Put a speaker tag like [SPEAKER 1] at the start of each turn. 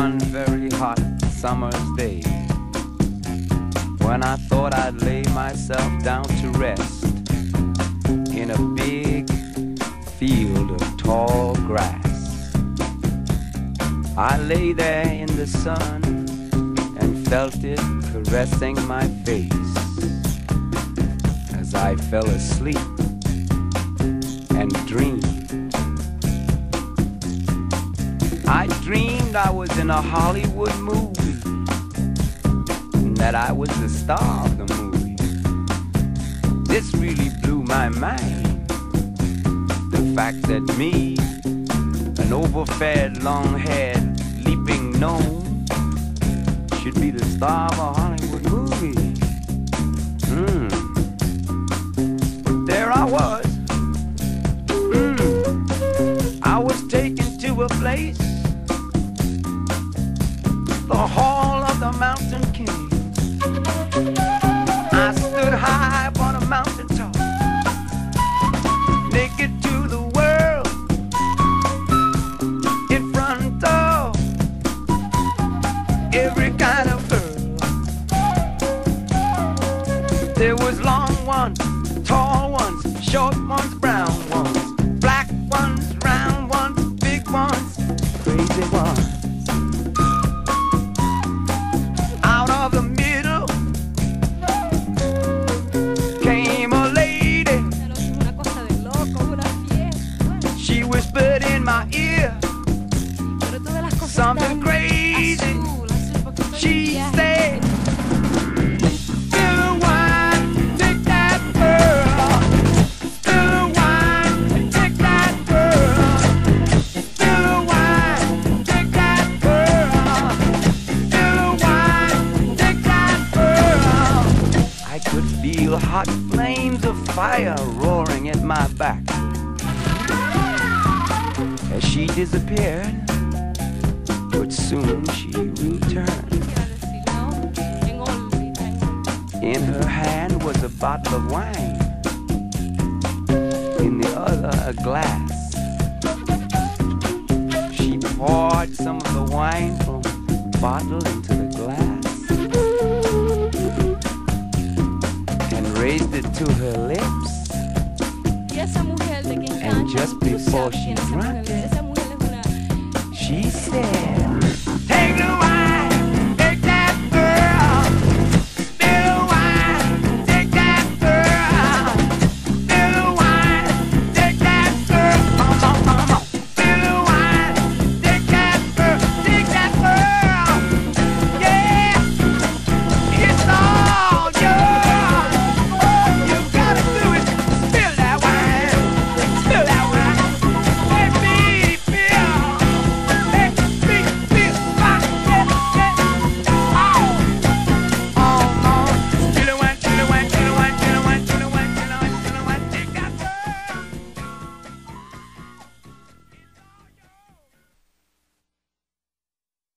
[SPEAKER 1] one very hot summer's day when I thought I'd lay myself down to rest in a big field of tall grass. I lay there in the sun and felt it caressing my face as I fell asleep and dreamed. I was in a Hollywood movie and that I was the star of the movie. This really blew my mind. The fact that me, an overfed, long-haired, leaping gnome, should be the star of a Hollywood movie. Hmm. But there I was. Hmm. I was taken to a place There was long ones, tall ones, short ones, brown ones, feel hot flames of fire roaring at my back. As she disappeared, but soon she returned. In her hand was a bottle of wine, in the other, a glass. She poured some of the wine from the bottle into the glass it to her lips.
[SPEAKER 2] Y esa mujer de quien
[SPEAKER 1] And just before she
[SPEAKER 2] quién es esa
[SPEAKER 1] drank it,
[SPEAKER 2] Esa mujer es una
[SPEAKER 1] She said,